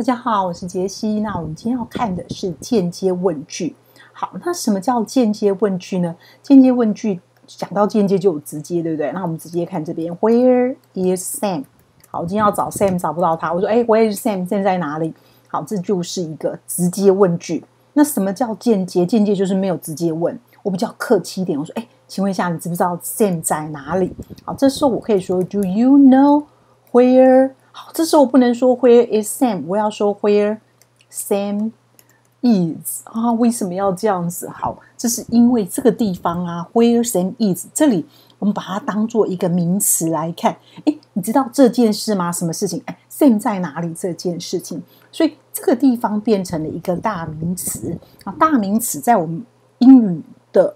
大家好，我是杰西。那我们今天要看的是间接问句。好，那什么叫间接问句呢？间接问句讲到间接就有直接，对不对？那我们直接看这边，Where is Sam？好，今天要找 Sam 找不到他，我说，哎，Where is Sam？Sam 在哪里？好，这就是一个直接问句。那什么叫间接？间接就是没有直接问。我比较客气一点，我说，哎，请问一下，你知不知道 Sam 在哪里？好，这时候我可以说，Do you know where？好，这时候我不能说 Where is Sam？我要说 Where Sam is 啊？为什么要这样子？好，这是因为这个地方啊，Where Sam is 这里，我们把它当做一个名词来看。哎，你知道这件事吗？什么事情？哎，Sam 在哪里？这件事情，所以这个地方变成了一个大名词啊。大名词在我们英语的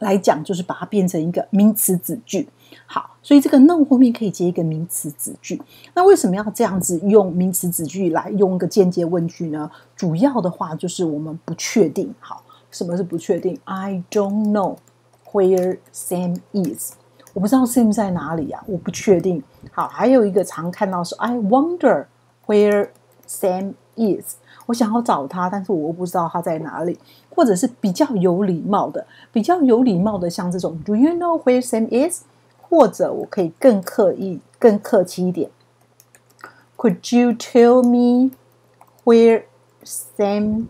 来讲，就是把它变成一个名词子句。好，所以这个 no 后面可以接一个名词子句。那为什么要这样子用名词子句来用一个间接问句呢？主要的话就是我们不确定。好，什么是不确定？I don't know where Sam is。我不知道 Sam 在哪里啊，我不确定。好，还有一个常看到是 I wonder where Sam is。我想要找他，但是我不知道他在哪里。或者是比较有礼貌的，比较有礼貌的，像这种 Do you know where Sam is？或者我可以更刻意、更客气一点。Could you tell me where Sam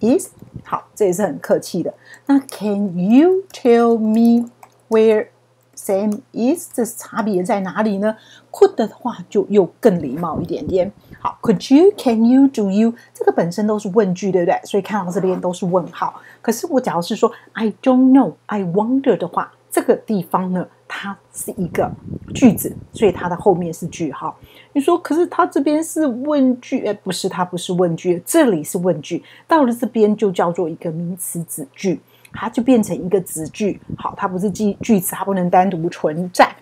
is？好，这也是很客气的。那 Can you tell me where Sam is？这差别在哪里呢？Could 的话就又更礼貌一点点。好，Could you？Can you？Do you？这个本身都是问句，对不对？所以看到这边都是问号。可是我假如是说 I don't know，I wonder 的话，这个地方呢？ 它是一个句子，所以它的后面是句号。你说，可是它这边是问句，哎，不是，它不是问句，这里是问句，到了这边就叫做一个名词子句，它就变成一个子句。好，它不是句句子，它不能单独存在。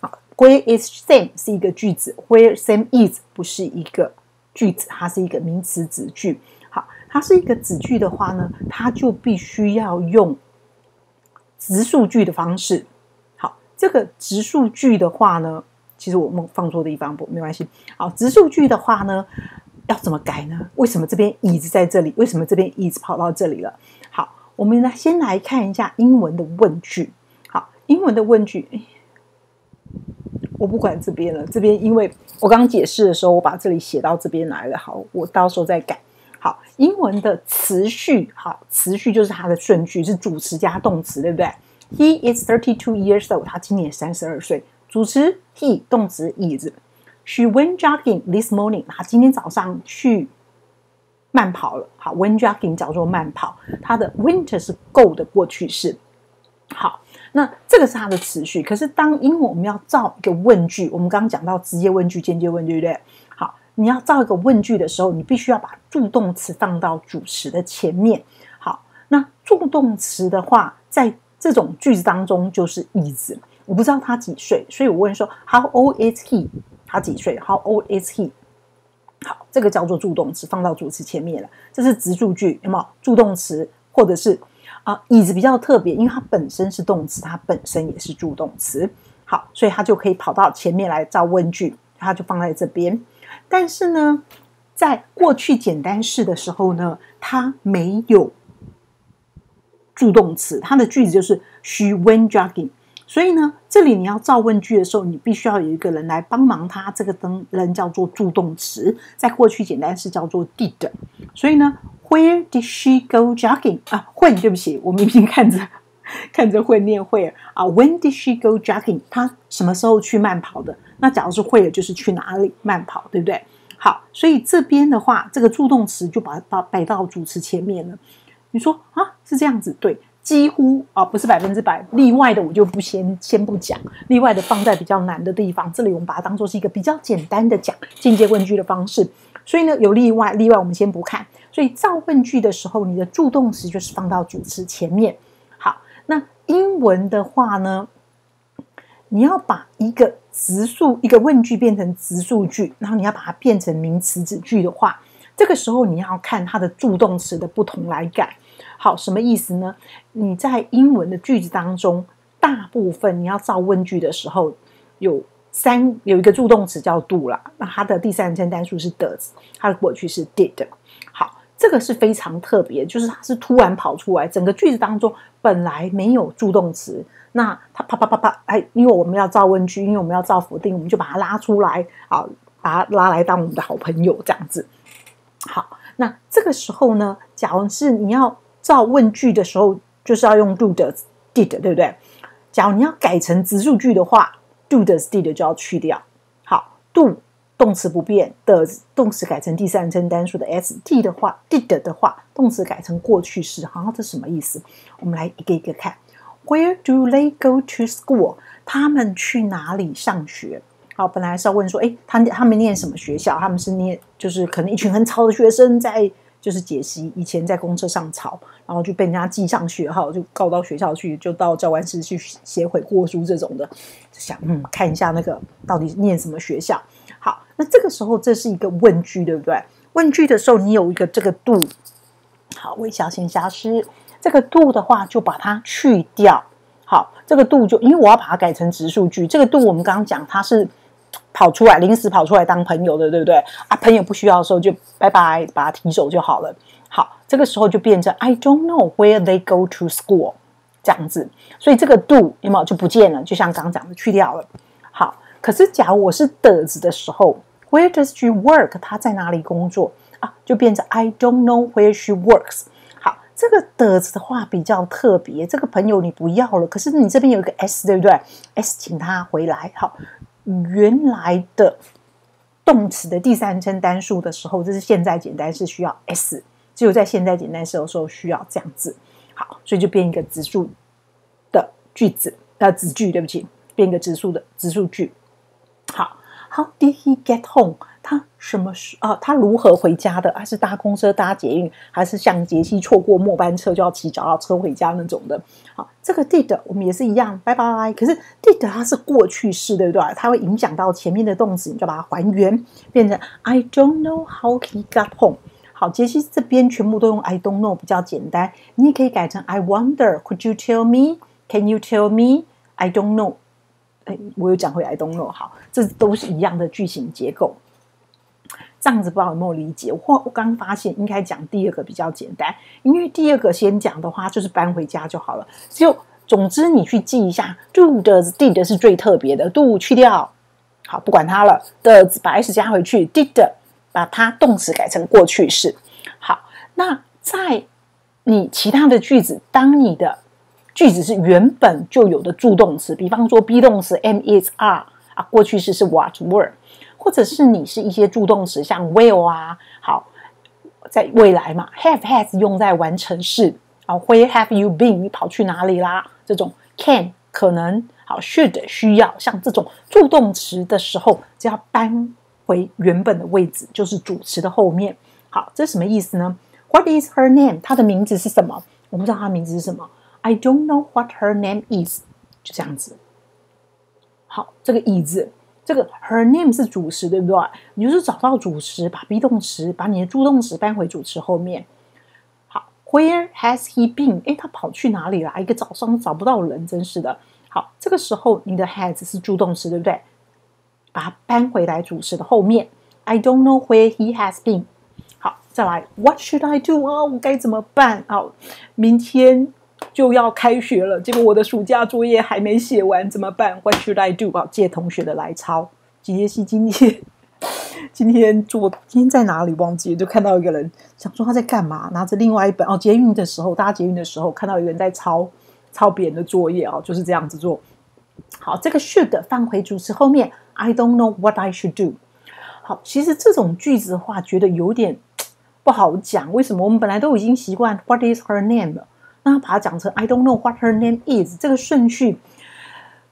好，Where is Sam 是一个句子，Where Sam is 不是一个句子，它是一个名词子句。好，它是一个子句的话呢，它就必须要用直述句的方式。这个直述句的话呢，其实我们放错的地方不没关系。好，直述句的话呢，要怎么改呢？为什么这边椅子在这里？为什么这边椅子跑到这里了？好，我们来先来看一下英文的问句。好，英文的问句，我不管这边了。这边因为我刚刚解释的时候，我把这里写到这边来了。好，我到时候再改。好，英文的词序，好，词序就是它的顺序，是主词加动词，对不对？He is thirty-two years old. 他今年三十二岁。主词 he，动词 is。She went jogging this morning. 他今天早上去慢跑了。好，went jogging 叫做慢跑。它的 winter 是 go 的过去式。好，那这个是它的词序。可是当英文我们要造一个问句，我们刚刚讲到直接问句、间接问句，对不对？好，你要造一个问句的时候，你必须要把助动词放到主词的前面。好，那助动词的话，在这种句子当中就是 is，我不知道他几岁，所以我问说 How old is he？他几岁？How old is he？好，这个叫做助动词，放到主词前面了。这是直助句，有没有助动词？或者是啊椅子比较特别，因为它本身是动词，它本身也是助动词。好，所以它就可以跑到前面来造问句，它就放在这边。但是呢，在过去简单式的时候呢，它没有。助动词，它的句子就是 she went jogging。所以呢，这里你要造问句的时候，你必须要有一个人来帮忙他。这个灯人叫做助动词，在过去简单是叫做 did。所以呢，Where did she go jogging？啊，会，对不起，我明明看着 看着会念会啊。When did she go jogging？她什么时候去慢跑的？那假如是会的，就是去哪里慢跑，对不对？好，所以这边的话，这个助动词就把它摆到主词前面了。你说啊，是这样子，对，几乎啊，不是百分之百，例外的我就不先先不讲，例外的放在比较难的地方，这里我们把它当做是一个比较简单的讲间接问句的方式，所以呢有例外，例外我们先不看，所以造问句的时候，你的助动词就是放到主词前面。好，那英文的话呢，你要把一个直述一个问句变成直述句，然后你要把它变成名词子句的话，这个时候你要看它的助动词的不同来改。好，什么意思呢？你在英文的句子当中，大部分你要造问句的时候，有三有一个助动词叫 do 啦，那它的第三人称单数是 does，它的过去是 did。好，这个是非常特别，就是它是突然跑出来，整个句子当中本来没有助动词，那它啪啪啪啪，哎，因为我们要造问句，因为我们要造否定，我们就把它拉出来，啊，把它拉来当我们的好朋友这样子。好，那这个时候呢，假如是你要造问句的时候，就是要用 do 的 did，对不对？假如你要改成直述句的话。do 的 did 就要去掉，好，do 动词不变的动词改成第三人称单数的 s，d 的话，did 的话，动词改成过去式，好，这什么意思？我们来一个一个看。Where do they go to school？他们去哪里上学？好，本来是要问说，哎，他他们念什么学校？他们是念，就是可能一群很吵的学生在。就是解析以前在公车上吵，然后就被人家记上学号，就告到学校去，就到教官室去写悔过书这种的。想嗯，看一下那个到底念什么学校。好，那这个时候这是一个问句，对不对？问句的时候你有一个这个度，好，微笑先消失。这个度的话就把它去掉。好，这个度就因为我要把它改成直数句。这个度我们刚刚讲它是。跑出来，临时跑出来当朋友的，对不对？啊，朋友不需要的时候就拜拜，把他提走就好了。好，这个时候就变成 I don't know where they go to school 这样子，所以这个 do 有没有就不见了？就像刚刚讲的，去掉了。好，可是假如我是的子的时候，Where does she work？她在哪里工作啊？就变成 I don't know where she works。好，这个的子的话比较特别，这个朋友你不要了，可是你这边有一个 s，对不对？s 请他回来。好。原来的动词的第三人称单数的时候，这是现在简单是需要 s，只有在现在简单时候时候需要这样子。好，所以就变一个直述的句子，呃，子句，对不起，变一个直述的直述句。好，How did he get home？他什么时啊？他如何回家的？还是搭公车、搭捷运，还是像杰西错过末班车就要骑脚踏车回家那种的？好，这个 did 我们也是一样，拜拜。可是 did 它是过去式，对不对？它会影响到前面的动词，你就把它还原，变成 I don't know how he got home。好，杰西这边全部都用 I don't know 比较简单，你也可以改成 I wonder。Could you tell me? Can you tell me? I don't know。哎，我有讲回 I don't know。好，这都是一样的句型结构。这样子不知道有没有理解？我我刚发现应该讲第二个比较简单，因为第二个先讲的话就是搬回家就好了。就总之你去记一下，do 的 did 是最特别的，do 去掉，好不管它了的把 s 加回去，did 把它动词改成过去式。好，那在你其他的句子，当你的句子是原本就有的助动词，比方说 be 动词 am is are 啊，过去式是 what were。或者是你是一些助动词，像 will 啊，好，在未来嘛，have has 用在完成式，啊，Where have you been？你跑去哪里啦？这种 can 可能好，should 需要，像这种助动词的时候，就要搬回原本的位置，就是主词的后面。好，这什么意思呢？What is her name？她的名字是什么？我不知道她名字是什么。I don't know what her name is。就这样子。好，这个 is。这个 her name 是主词，对不对？你就是找到主词，把 be 动词，把你的助动词搬回主词后面。好，Where has he been？哎，他跑去哪里了？一个早上都找不到人，真是的。好，这个时候你的 has 是助动词，对不对？把它搬回来主词的后面。I don't know where he has been。好，再来，What should I do 啊？我该怎么办？好，明天。就要开学了，结果我的暑假作业还没写完，怎么办？What should I do？啊，借同学的来抄。杰西今天今天做，今天在哪里忘记？就看到一个人，想说他在干嘛，拿着另外一本哦，捷运的时候，大家捷运的时候，看到有人在抄抄别人的作业啊，就是这样子做。好，这个 should 放回主词后面。I don't know what I should do。好，其实这种句子的话，觉得有点不好讲。为什么？我们本来都已经习惯 What is her name 了。那把它讲成 I don't know what her name is 这个顺序，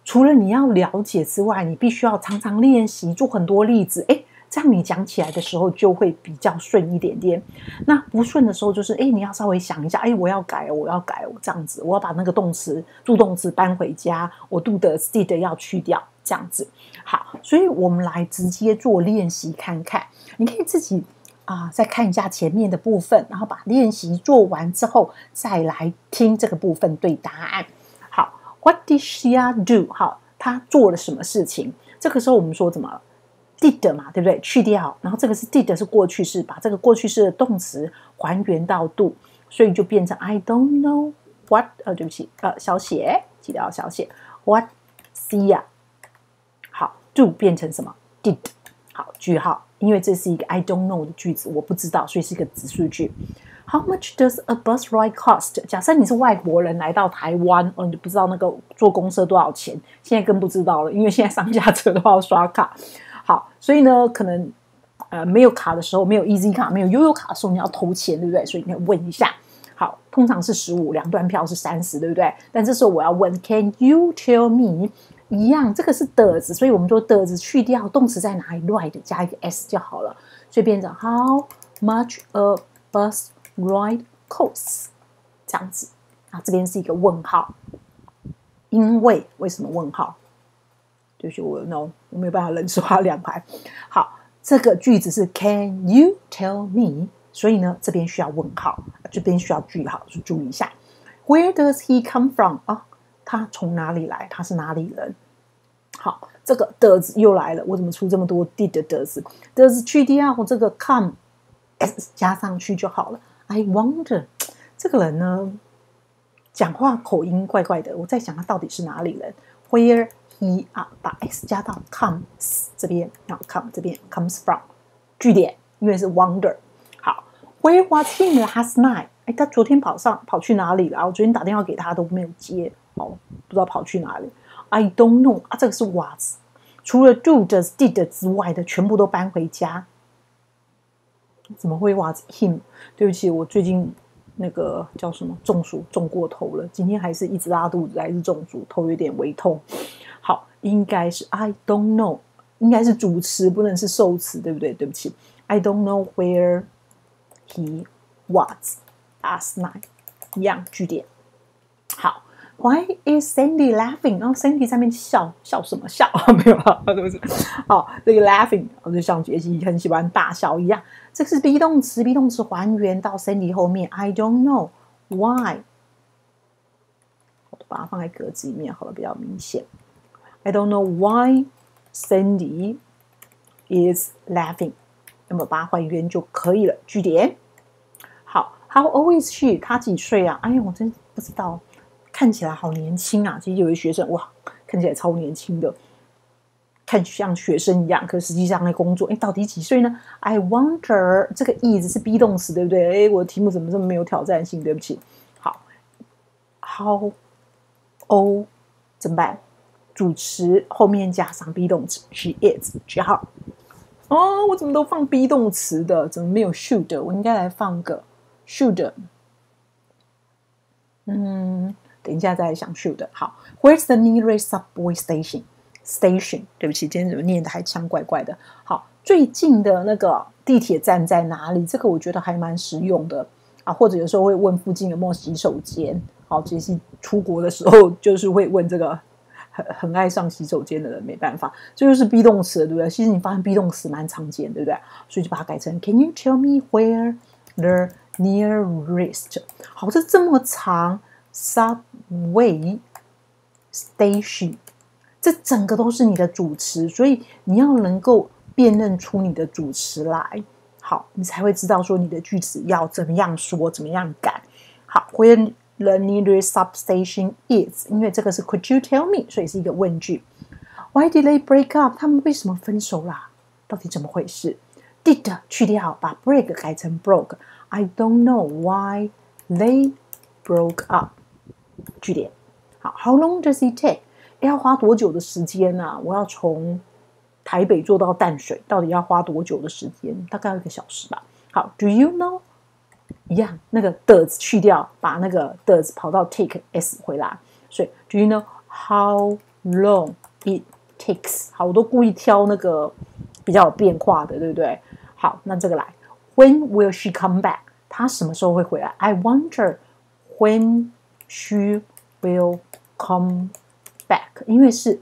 除了你要了解之外，你必须要常常练习，做很多例子，哎，这样你讲起来的时候就会比较顺一点点。那不顺的时候，就是哎，你要稍微想一下，哎，我要改，我要改，我这样子，我要把那个动词助动词搬回家，我 do 的 did 要去掉，这样子。好，所以我们来直接做练习看看，你可以自己。啊，再看一下前面的部分，然后把练习做完之后，再来听这个部分对答案。好，What did she do？好，她做了什么事情？这个时候我们说怎么 did 嘛，对不对？去掉，然后这个是 did 是过去式，把这个过去式的动词还原到 do，所以就变成 I don't know what，呃，对不起，呃，小写，记得要小写，what she？好，do 变成什么？did，好，句号，因为这是一个 I don't know 的句子，我不知道，所以是一个子数句。How much does a bus ride cost？假设你是外国人来到台湾，哦，你不知道那个坐公车多少钱，现在更不知道了，因为现在上下车都要刷卡。好，所以呢，可能呃没有卡的时候，没有 Easy 卡，没有悠悠卡的时候，你要投钱，对不对？所以你要问一下。好，通常是十五，两段票是三十，对不对？但这时候我要问，Can you tell me？一样，这个是的字，所以我们说的字去掉动词在哪里？Ride 加一个 s 就好了，所以变成 How much a bus？Ride costs 这样子啊，这边是一个问号，因为为什么问号？就是我 no，我没有办法认识画两排。好，这个句子是 Can you tell me？所以呢，这边需要问号，这边需要句号，就注意一下。Where does he come from？啊，他从哪里来？他是哪里人？好，这个的字又来了，我怎么出这么多 did 的字？的字去掉这个 come s 加上去就好了。I wonder，这个人呢，讲话口音怪怪的。我在想他到底是哪里人？Where he 啊，把 s 加到 comes 这边，然后 come 这边 comes from 句点，因为是 wonder。好，Where was he last night？哎，他昨天跑上跑去哪里了？我昨天打电话给他都没有接，哦，不知道跑去哪里。I don't know 啊，这个是 was，除了 do、does、did 之外的，全部都搬回家。怎么会 was him？对不起，我最近那个叫什么中暑中过头了，今天还是一直拉肚子，还是中暑，头有点微痛。好，应该是 I don't know，应该是主词，不能是受词，对不对？对不起，I don't know where he was last night。一样句点。好。Why is Sandy laughing？然后 Sandy 在那边笑笑什么笑？没有啊，是不是？好，这个 laughing，我就像杰西很喜欢大笑一样。这个是 be 动词，be 动词还原到 Sandy 后面。I don't know why。我把它放在格子里面好了，比较明显。I don't know why Sandy is laughing。那么把它还原就可以了。句点。好，How old is she？她几岁啊？哎呀，我真不知道。看起来好年轻啊！其实有些学生哇，看起来超年轻的，看像学生一样，可实际上在工作。哎，到底几岁呢？I wonder，这个 is 是 be 动词，对不对？哎，我的题目怎么这么没有挑战性？对不起。好，How old 怎么办？主持后面加上 be 动词，She is 句号。哦，我怎么都放 be 动词的？怎么没有 should？我应该来放个 should。嗯。等一下再想 should 好，Where's the nearest subway station? Station，对不起，今天怎么念的还腔怪怪的。好，最近的那个地铁站在哪里？这个我觉得还蛮实用的啊。或者有时候会问附近有没有洗手间。好，其实出国的时候就是会问这个，很很爱上洗手间的人没办法，这就是 be 动词，对不对？其实你发现 be 动词蛮常见，对不对？所以就把它改成 Can you tell me where the nearest？好，这这么长。Subway station，这整个都是你的主词，所以你要能够辨认出你的主词来，好，你才会知道说你的句子要怎么样说，怎么样改。好，Where the nearest substation is？因为这个是 Could you tell me？所以是一个问句。Why did they break up？他们为什么分手啦？到底怎么回事？Did 去掉，把 break 改成 broke。I don't know why they broke up。句点，好，How long does it take？要花多久的时间呢？我要从台北坐到淡水，到底要花多久的时间？大概一个小时吧。好，Do you know？一样，那个 does 去掉，把那个 does 跑到 take s 回来。所以，Do you know how long it takes？好，我都故意挑那个比较有变化的，对不对？好，那这个来，When will she come back？她什么时候会回来？I wonder when。She will come back，因为是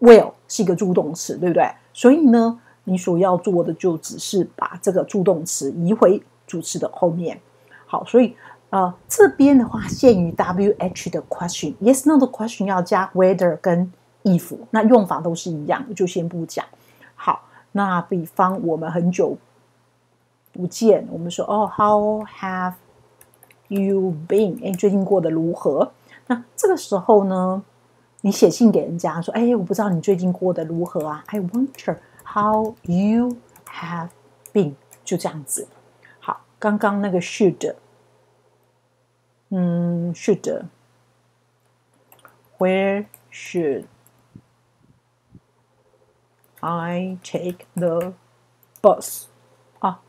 will 是一个助动词，对不对？所以呢，你所要做的就只是把这个助动词移回主词的后面。好，所以呃，这边的话限于 W H 的 question，yes no 的 question 要加 whether 跟 if，，那用法都是一样，就先不讲。好，那比方我们很久不见，我们说哦，How have you been？哎，最近过得如何？那这个时候呢，你写信给人家说，哎，我不知道你最近过得如何啊？I wonder how you have been。就这样子。好，刚刚那个 should，嗯，should，where should I take the bus？啊，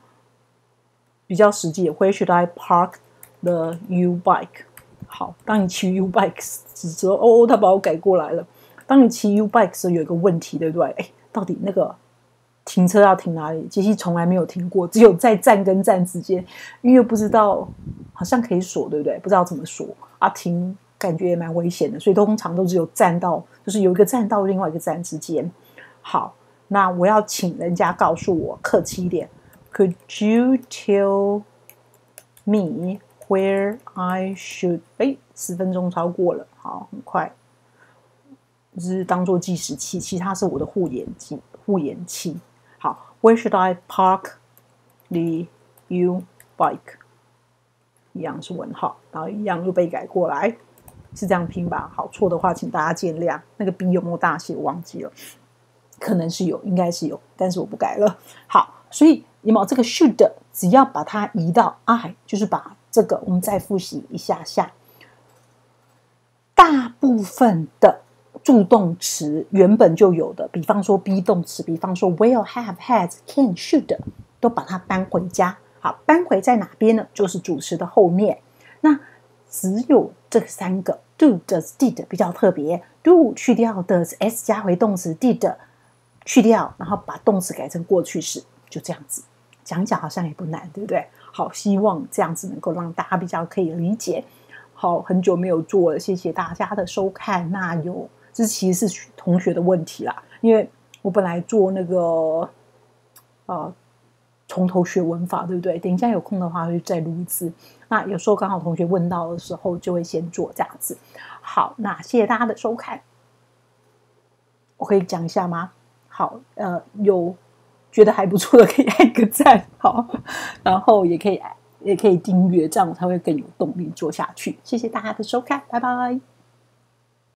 比较实际。Where should I park the U bike？好，当你骑 U bikes 时候，哦，他把我改过来了。当你骑 U bike 时候，有一个问题，对不对？哎，到底那个停车要停哪里？杰西从来没有停过，只有在站跟站之间，因为不知道好像可以锁，对不对？不知道怎么锁啊，停感觉也蛮危险的，所以通常都只有站到，就是有一个站到另外一个站之间。好。那我要请人家告诉我，客气一点。Could you tell me where I should？哎，十分钟超过了，好，很快。是当做计时器，其他是我的护眼镜。护眼器。好，Where should I park the U bike？一样是问号，然后一样又被改过来，是这样拼吧？好，错的话请大家见谅。那个 B 有没有大写？忘记了。可能是有，应该是有，但是我不改了。好，所以你们这个 should 只要把它移到 I，就是把这个我们再复习一下下。大部分的助动词原本就有的，比方说 be 动词，比方说 will have has can should，都把它搬回家。好，搬回在哪边呢？就是主词的后面。那只有这三个 do、does、did 比较特别。do 去掉 does s 加回动词 did。去掉，然后把动词改成过去式，就这样子讲讲，好像也不难，对不对？好，希望这样子能够让大家比较可以理解。好，很久没有做了，谢谢大家的收看。那有，这其实是同学的问题啦，因为我本来做那个呃从头学文法，对不对？等一下有空的话就再录一次。那有时候刚好同学问到的时候，就会先做这样子。好，那谢谢大家的收看。我可以讲一下吗？好，呃，有觉得还不错的可以按个赞，好，然后也可以也可以订阅，这样我才会更有动力做下去。谢谢大家的收看，拜拜。